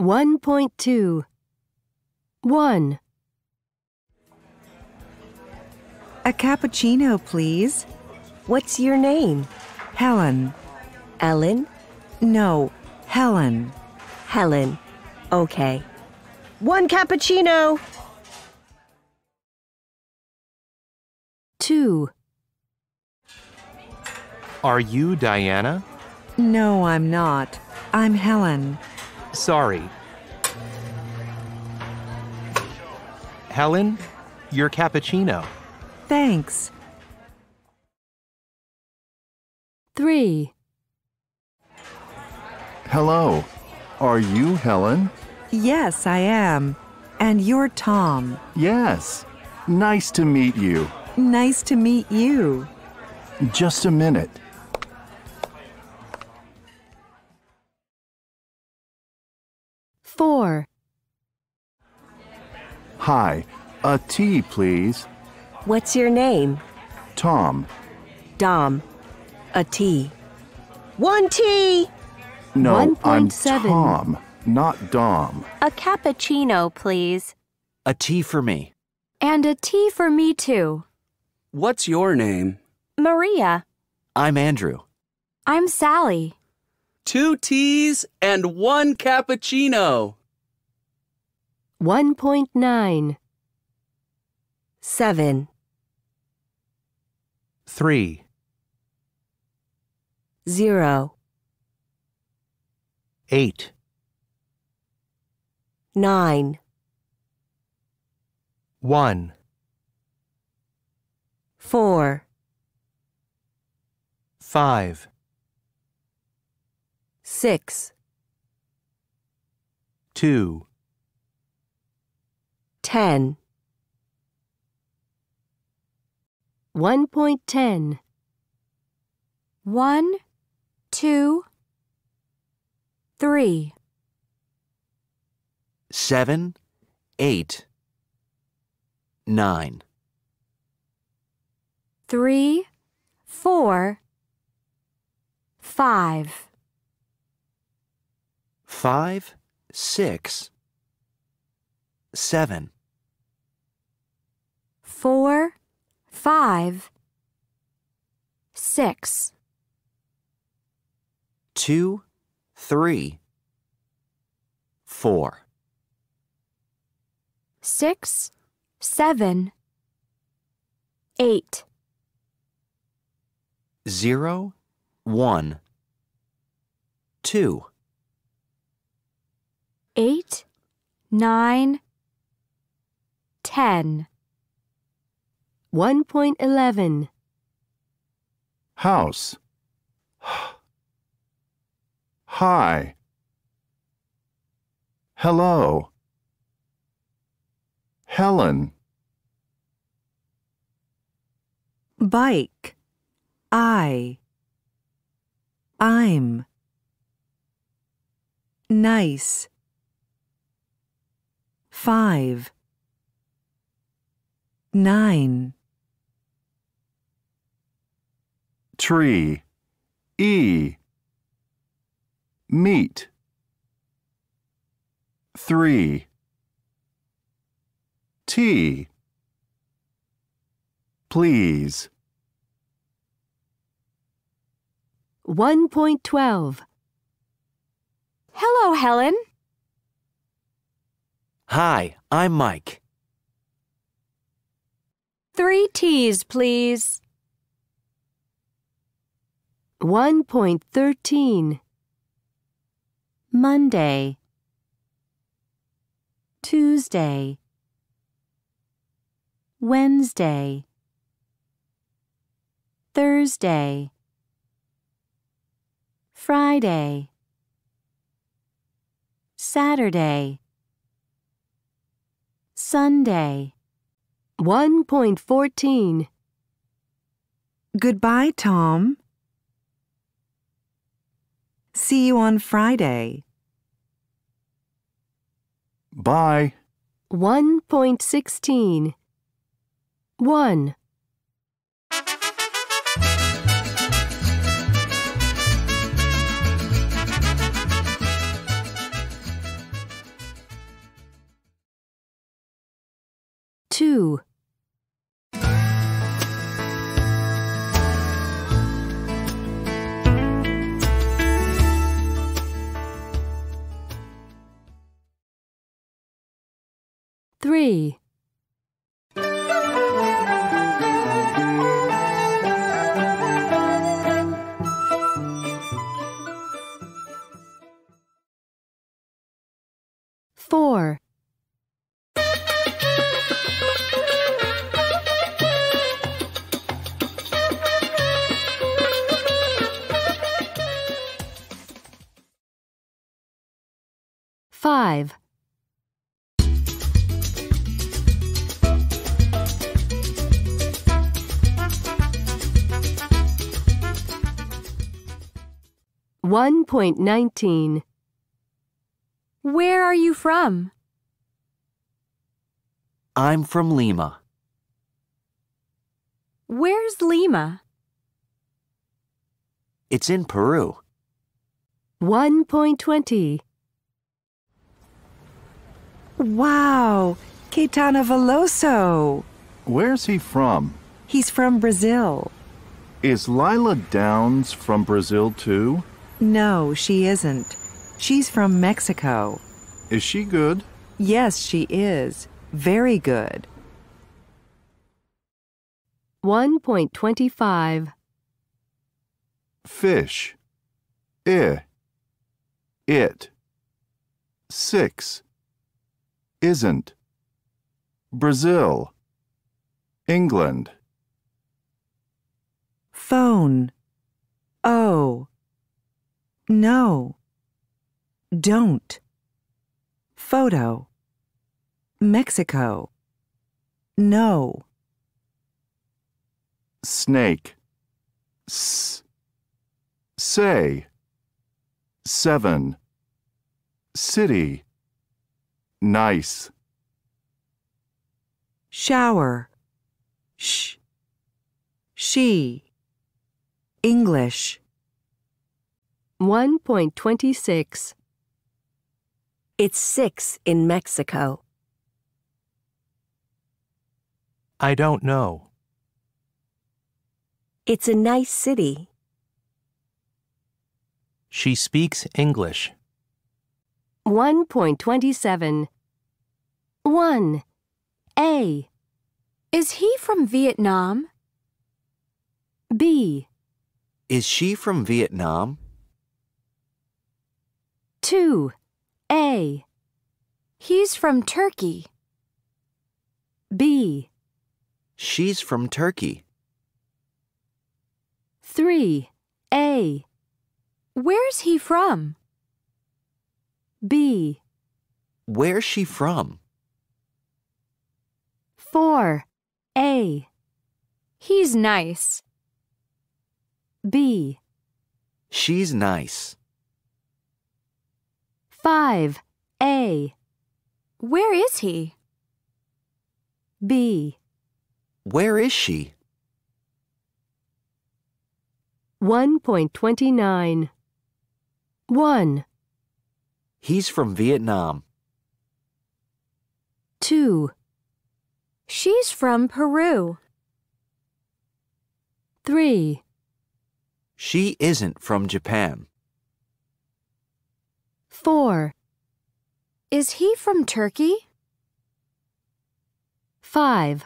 1.2 1. A cappuccino, please. What's your name? Helen. Ellen? No, Helen. Helen. Okay. One cappuccino. 2. Are you Diana? No, I'm not. I'm Helen. Sorry. Helen, your cappuccino. Thanks. 3. Hello. Are you Helen? Yes, I am. And you're Tom. Yes. Nice to meet you. Nice to meet you. Just a minute. Hi. A tea, please. What's your name? Tom. Dom. A T. One T. No, I'm 1.7. Tom, not Dom. A cappuccino, please. A tea for me. And a tea for me, too. What's your name? Maria. I'm Andrew. I'm Sally. Two teas and one cappuccino. 1.9 7. 3. 0. 8. 9. 1. 4. 5. 6. 2. 10. 1.10 One, two, three. Seven, eight, nine. three, four, five, Five, six, seven. Four, five, six, Two, three, four. six, seven, eight, Zero, one, two. eight, nine, ten, 1.11 House. Hi. Hello. Helen. Bike. I. I'm. Nice. Five. Nine. Tree. E. meat, Three. Tea. Please. 1.12 Hello, Helen. Hi, I'm Mike. Three teas, please. 1.13 Monday. Tuesday. Wednesday. Thursday. Friday. Saturday. Sunday. 1.14 Goodbye, Tom. See you on Friday. Bye. 1.16 1. Two. Three. Four. Five. One point nineteen. Where are you from? I'm from Lima. Where's Lima? It's in Peru. One point twenty. Wow, Caetano Veloso. Where's he from? He's from Brazil. Is Lila Downs from Brazil too? No, she isn't. She's from Mexico. Is she good? Yes, she is. Very good. One point twenty-five. Fish. I. It. Six. Isn't. Brazil. England. Phone. Oh. No. Don't. Photo. Mexico. No. Snake. S. Say. Seven. City. Nice. Shower. Sh. She. English. One point twenty-six. It's six in Mexico. I don't know. It's a nice city. She speaks English. One point twenty-seven. One. A. Is he from Vietnam? B. Is she from Vietnam? Two. A. He's from Turkey. B. She's from Turkey. Three. A. Where's he from? B. Where's she from? Four. A. He's nice. B. She's nice. Five. A. Where is he? B. Where is she? One point twenty-nine. One. He's from Vietnam. Two. She's from Peru. Three. She isn't from Japan. Four. Is he from Turkey? Five.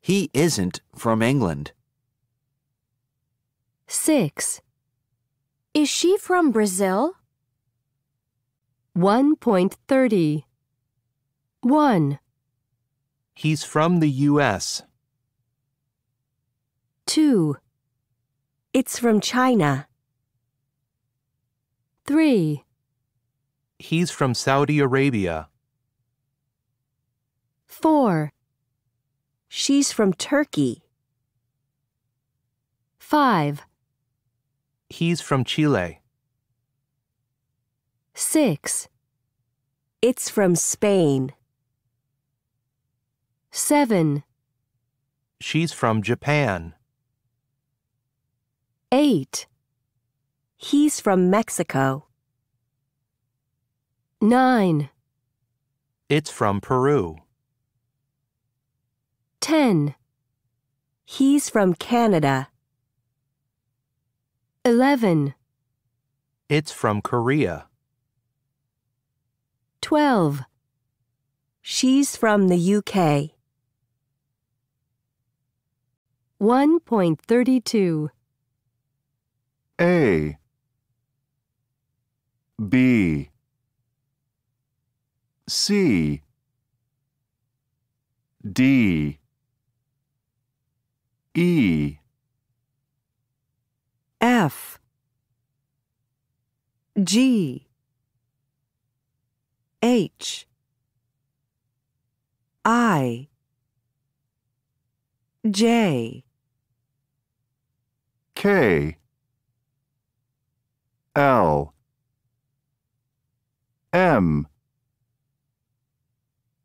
He isn't from England. Six. Is she from Brazil? One point thirty. One. He's from the U.S. Two. It's from China. Three. He's from Saudi Arabia. Four. She's from Turkey. Five. He's from Chile. Six. It's from Spain. Seven. She's from Japan. Eight. He's from Mexico. Nine. It's from Peru. 10, He's from Canada. 11, It's from Korea. 12, She's from the UK. 1.32, A B C. D. E. F. G. H. I. J. K. L. M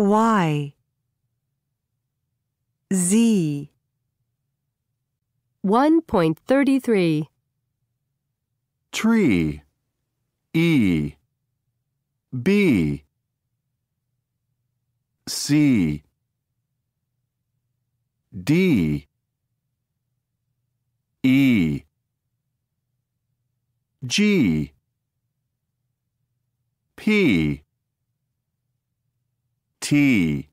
Y Z 1.33, tree. E. B. C. D. E. G. P T.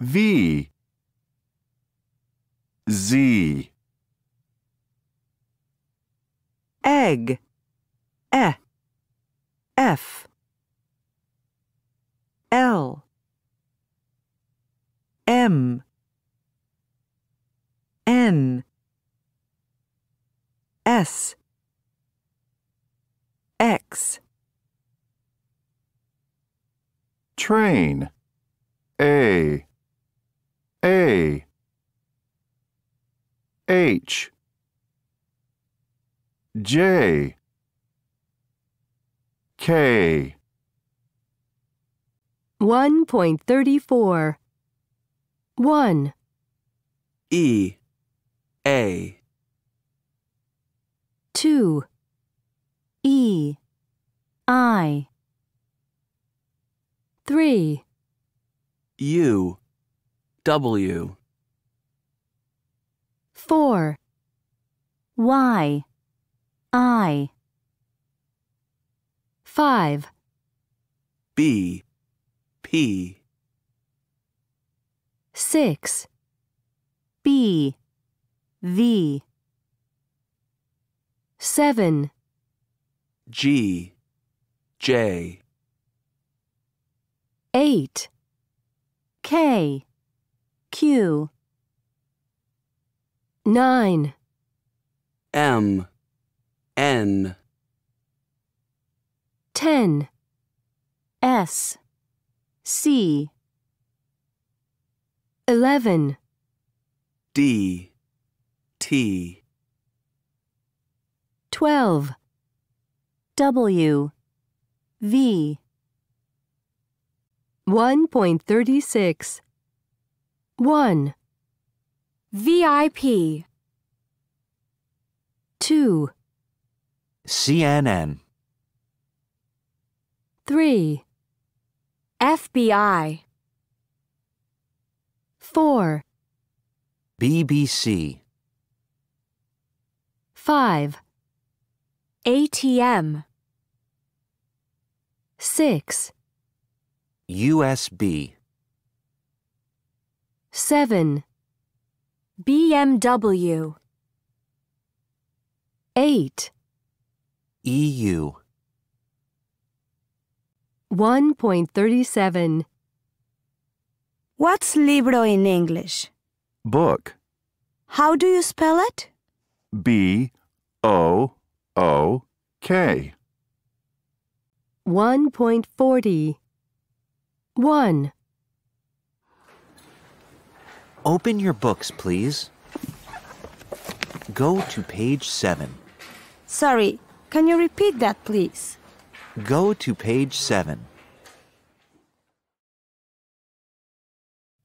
V. Z. Egg. E. F. L. M. N. S. X train. A. A. H. J. K. 1.34, 1, E. A. 2, E, I, 3, U. W. 4, Y, I, 5, B. P. 6, B, V, 7, G. J 8, K, Q, 9, M. N. 10, S, C, 11, D. T. 12, W, V. 1.36, 1, VIP. 2, CNN. 3, FBI. 4, BBC. 5, ATM. 6, USB. 7, BMW. 8, EU. 1.37, What's libro in English? book How do you spell it? B O O K 1.40, 1, Open your books, please. Go to page 7. Sorry, can you repeat that, please? Go to page 7.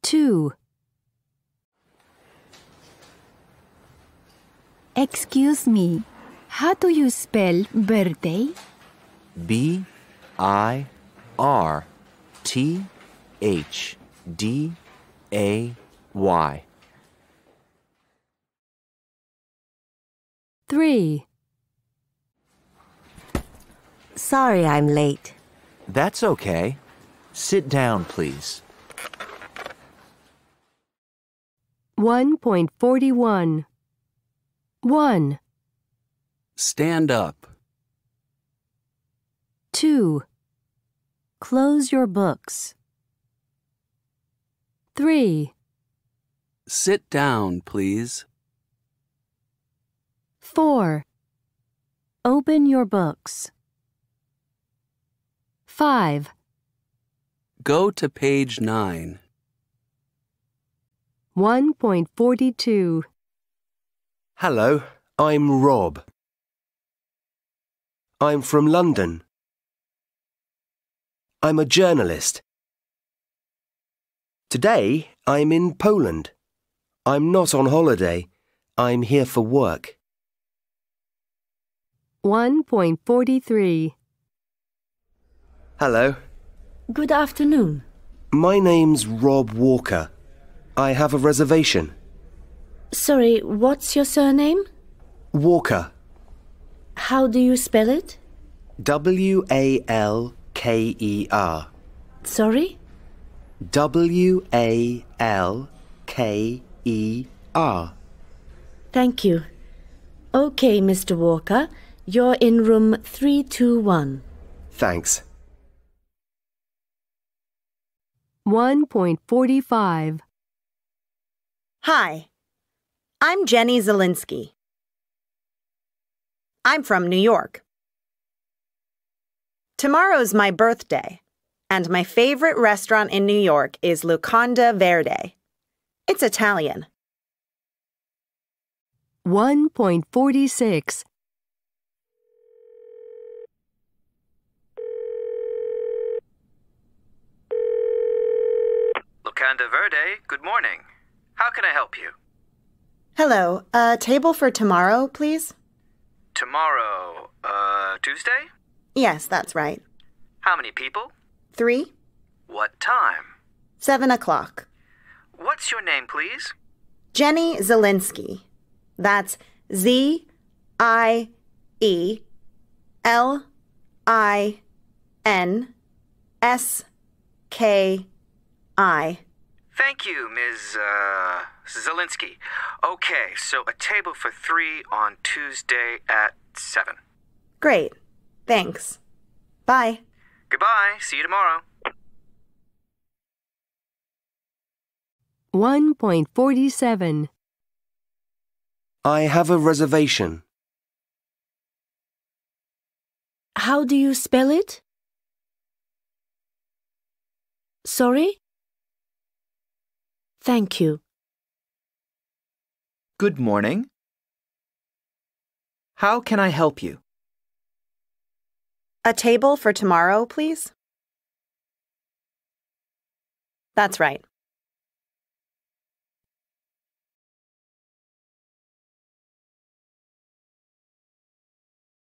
2. Excuse me. How do you spell birthday? B I R T H D A Y. 3. Sorry I'm late. That's okay. Sit down, please. 1.41 1, Stand up. 2. Close your books. 3, Sit down, please. 4. Open your books. 5, Go to page 9. 1.42 Hello, I'm Rob. I'm from London. I'm a journalist. Today, I'm in Poland. I'm not on holiday. I'm here for work. 1.43 Hello, Good afternoon. my name's Rob Walker. I have a reservation. Sorry, what's your surname? Walker. How do you spell it? W A L K E R. Sorry? W A L K E R. Thank you. Okay, Mr. Walker, you're in room 321. Thanks. 1.45 Hi, I'm Jenny Zielinski. I'm from New York. Tomorrow's my birthday, and my favorite restaurant in New York is Locanda Verde. It's Italian. 1.46 Locanda Verde, good morning. How can I help you? Hello, a table for tomorrow, please? Tomorrow, uh, Tuesday? Yes, that's right. How many people? Three? What time? Seven o'clock. What's your name, please? Jenny Zielinski. That's Z I E L I N S K I. Thank you, Ms. Uh, Zielinski. Okay, so a table for three on Tuesday at 7. Great. Thanks. Bye. Goodbye. See you tomorrow. 1.47 I have a reservation. How do you spell it? Sorry? Thank you. Good morning. How can I help you? A table for tomorrow, please? That's right.